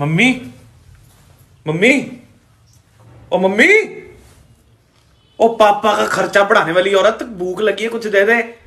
Mummy? Mummy? ओ mummy? ओ papa का खर्चा बढ़ाने वाली औरत, भूख लगी है, कुछ दे दे।